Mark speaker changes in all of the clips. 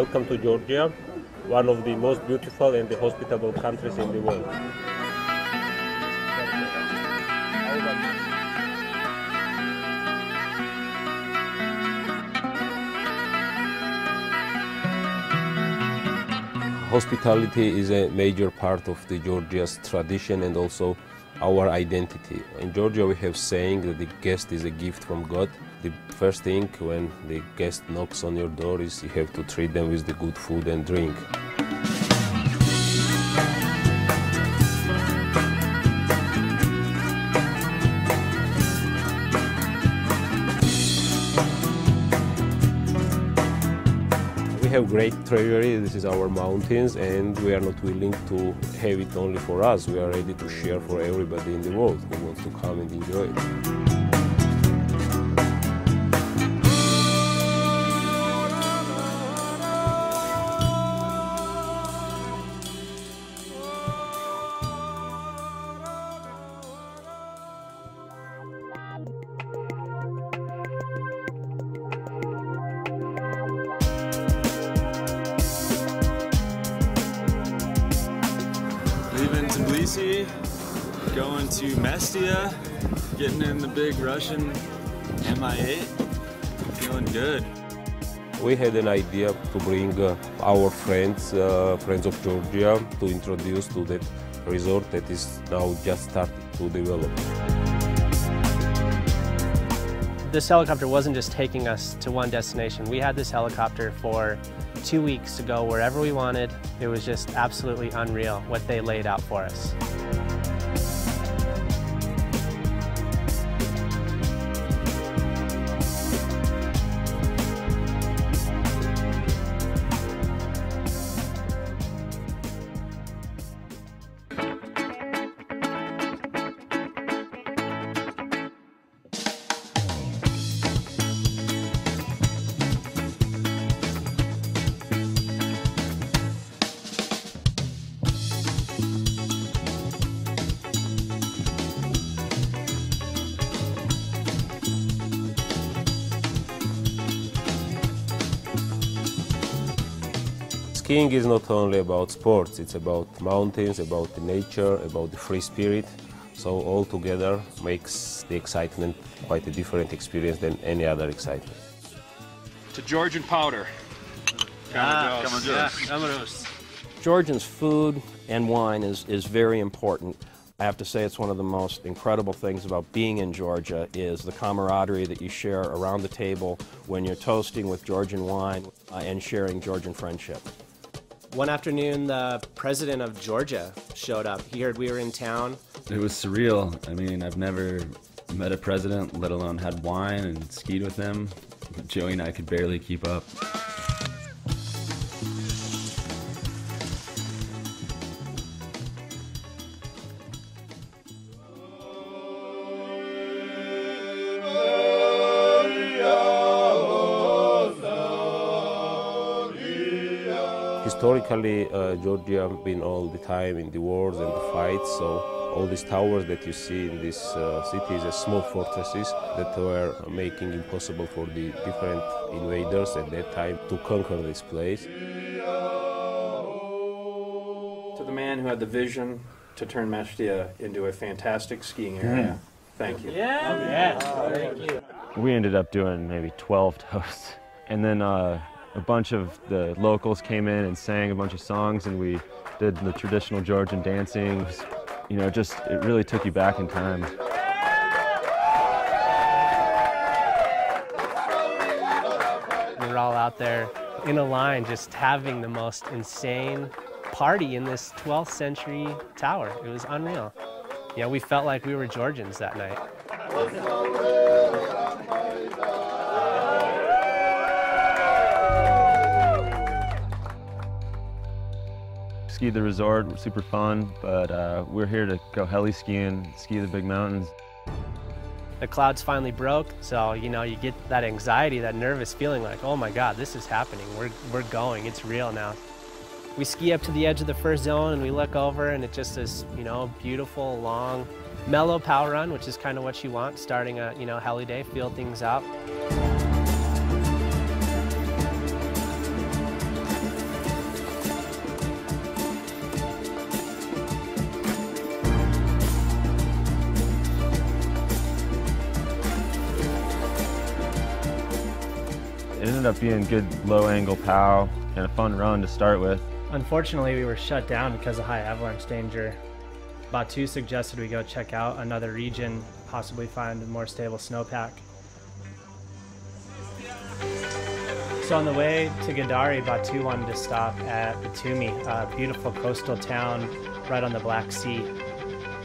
Speaker 1: Welcome to Georgia, one of the most beautiful and hospitable countries in the world. Hospitality is a major part of the Georgia's tradition and also our identity. In Georgia we have saying that the guest is a gift from God. The first thing when the guest knocks on your door is you have to treat them with the good food and drink. We have great treasury, this is our mountains and we are not willing to have it only for us. We are ready to share for everybody in the world who wants to come and enjoy it.
Speaker 2: Leaving Tbilisi, going to Mestia, getting in the big Russian Mi-8, feeling good.
Speaker 1: We had an idea to bring uh, our friends, uh, friends of Georgia, to introduce to that resort that is now just starting to develop.
Speaker 3: This helicopter wasn't just taking us to one destination. We had this helicopter for two weeks to go wherever we wanted. It was just absolutely unreal what they laid out for us.
Speaker 1: Skiing is not only about sports, it's about mountains, about the nature, about the free spirit. So all together makes the excitement quite a different experience than any other excitement.
Speaker 4: to Georgian powder.
Speaker 5: Ah, Georgians' food and wine is, is very important. I have to say it's one of the most incredible things about being in Georgia is the camaraderie that you share around the table when you're toasting with Georgian wine uh, and sharing Georgian friendship.
Speaker 3: One afternoon, the president of Georgia showed up. He heard we were in town.
Speaker 6: It was surreal. I mean, I've never met a president, let alone had wine and skied with him. Joey and I could barely keep up.
Speaker 1: Historically, uh, Georgia has been all the time in the wars and the fights, so all these towers that you see in this uh, city is small fortresses that were making it impossible for the different invaders at that time to conquer this place.
Speaker 7: To the man who had the vision to turn Mestia into a fantastic skiing area. Thank you.
Speaker 8: We ended up doing maybe 12 toasts. And then uh, a bunch of the locals came in and sang a bunch of songs, and we did the traditional Georgian dancing. You know, just, it really took you back in time.
Speaker 3: We were all out there in a line just having the most insane party in this 12th century tower. It was unreal. Yeah, we felt like we were Georgians that night.
Speaker 8: Ski the resort, super fun, but uh, we're here to go heli skiing, ski the big mountains.
Speaker 3: The clouds finally broke, so you know, you get that anxiety, that nervous feeling like, oh my God, this is happening. We're, we're going, it's real now. We ski up to the edge of the first zone and we look over and it's just this, you know, beautiful, long, mellow power run, which is kind of what you want, starting a, you know, heli day, feel things out.
Speaker 8: Up being good low angle POW and a fun run to start with.
Speaker 3: Unfortunately, we were shut down because of high avalanche danger. Batu suggested we go check out another region, possibly find a more stable snowpack. So on the way to Gudauri, Batu wanted to stop at Batumi, a beautiful coastal town right on the Black Sea.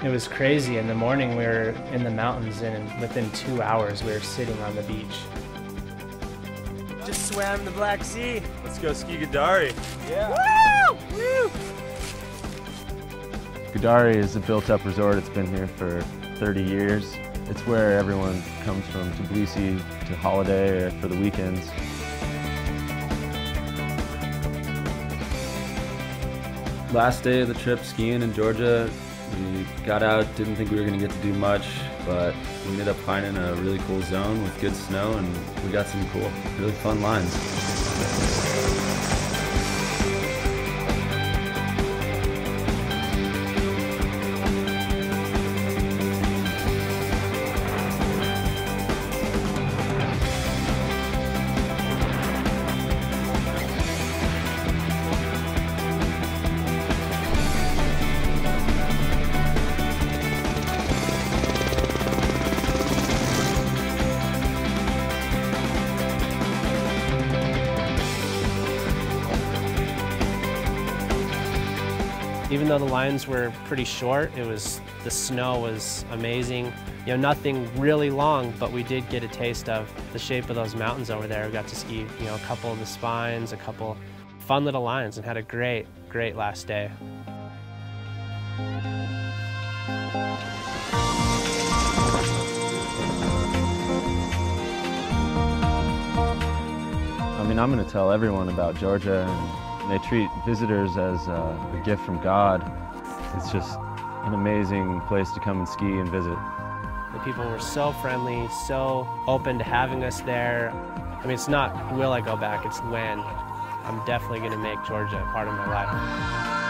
Speaker 3: It was crazy. In the morning, we were in the mountains, and within two hours, we were sitting on the beach.
Speaker 9: Just swam the Black Sea.
Speaker 4: Let's go ski Gudauri.
Speaker 9: Woo! Woo!
Speaker 8: Gudauri is a built-up resort. It's been here for 30 years. It's where everyone comes from Tbilisi to holiday or for the weekends.
Speaker 6: Last day of the trip skiing in Georgia, we got out, didn't think we were going to get to do much, but we ended up finding a really cool zone with good snow and we got some cool, really fun lines.
Speaker 3: Even though the lines were pretty short, it was the snow was amazing. You know, nothing really long, but we did get a taste of the shape of those mountains over there. We got to ski, you know, a couple of the spines, a couple fun little lines, and had a great, great last day.
Speaker 8: I mean, I'm going to tell everyone about Georgia, they treat visitors as uh, a gift from God. It's just an amazing place to come and ski and visit.
Speaker 3: The people were so friendly, so open to having us there. I mean, it's not will I go back, it's when. I'm definitely going to make Georgia a part of my life.